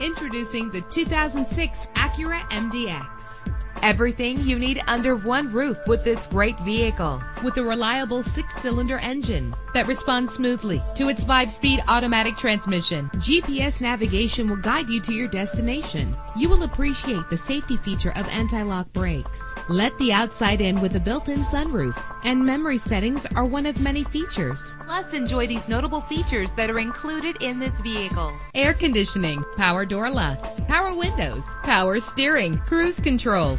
Introducing the 2006 Acura MDX. Everything you need under one roof with this great vehicle. With a reliable six-cylinder engine that responds smoothly to its five-speed automatic transmission. GPS navigation will guide you to your destination. You will appreciate the safety feature of anti-lock brakes. Let the outside in with a built-in sunroof. And memory settings are one of many features. Plus, enjoy these notable features that are included in this vehicle. Air conditioning, power door locks, power windows, power steering, cruise control,